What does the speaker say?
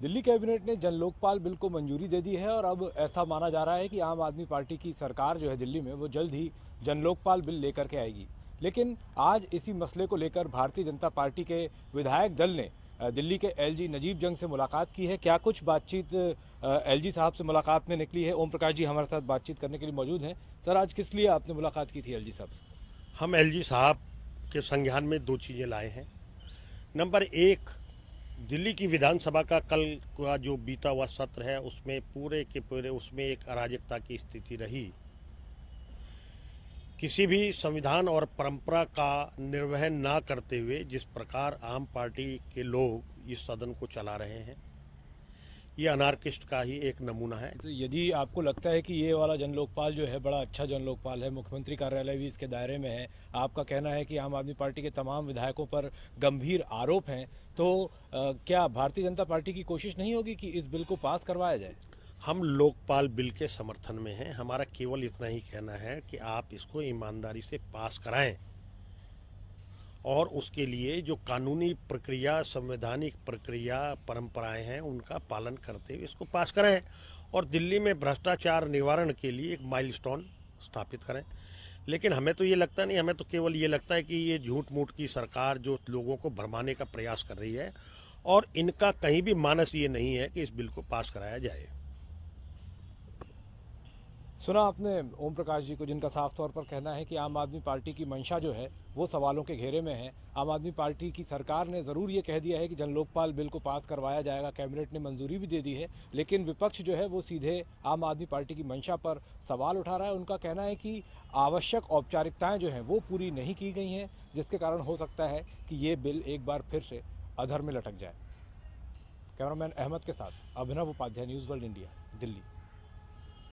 Delhi cabinet ने जन Lokpal bill को मंजूरी दे दी है और अब ऐसा माना जा रहा है कि आम आदमी पार्टी की सरकार जो है दिल्ली में, वो जल्द ही जन लोकपाल बिल लेकर के आएगी। लेकिन आज इसी मसले को लेकर भारतीय जनता पार्टी के विधायक दल ने दिल्ली के एलजी नजीब जंग से मुलाकात की है। क्या कुछ बातचीत एलजी साहब से मुलाकात में निकली है? ओम प्रकाश जी हमारे साथ बातचीत करने के लिए मौजूद हैं। सर, आज किस लिए आपने मुलाकात की थी एलजी साहब से? हम एलजी साहब के संज्ञान में दो चीज़ें लाए हैं। नंबर एक दिल्ली की विधानसभा का कल का जो बीता हुआ सत्र है, उसमें पूरे के पूरे उसमें एक अराजकता की स्थिति रही। किसी भी संविधान और परंपरा का निर्वहन ना करते हुए जिस प्रकार आम पार्टी के लोग इस सदन को चला रहे हैं ये अनारकिस्ट का ही एक नमूना है। तो यदि आपको लगता है कि ये वाला जन लोकपाल जो है बड़ा अच्छा जन लोकपाल है मुख्यमंत्री कार्यालय भी इसके दायरे में है आपका कहना है कि आम आदमी पार्टी के तमाम विधायकों पर गंभीर आरोप हैं तो आ, क्या भारतीय जनता पार्टी की कोशिश नहीं होगी कि इस बिल को पास करवाया जाए? हम लोकपाल बिल के समर्थन में हैं। हमारा केवल इतना ही कहना है कि आप इसको ईमानदारी से पास कराएँ। और उसके लिए जो कानूनी प्रक्रिया, संवैधानिक प्रक्रिया, परंपराएँ हैं, उनका पालन करते हुए इसको पास करें। और दिल्ली में भ्रष्टाचार निवारण के लिए एक माइलस्टोन स्थापित करें। लेकिन हमें तो ये लगता नहीं, हमें तो केवल ये लगता है कि ये झूठ मूठ की सरकार जो लोगों को भरमाने का प्रयास कर रही है और इनका कहीं भी मानस ये नहीं है कि इस बिल को पास कराया जाए। सुना आपने ओम प्रकाश जी को, जिनका साफ़ तौर पर कहना है कि आम आदमी पार्टी की मंशा जो है, वो सवालों के घेरे में है। आम आदमी पार्टी की सरकार ने ज़रूर ये कह दिया है कि जन लोकपाल बिल को पास करवाया जाएगा, कैबिनेट ने मंजूरी भी दे दी है, लेकिन विपक्ष जो है, वो सीधे आम आदमी पार्टी की मंशा पर सवाल उठा रहा है। उनका कहना है कि आवश्यक औपचारिकताएँ जो हैं, वो पूरी नहीं की गई हैं, जिसके कारण हो सकता है कि ये बिल एक बार फिर से अधर में लटक जाए। कैमरामैन अहमद के साथ Abhinav Upadhyay, news world India, Delhi.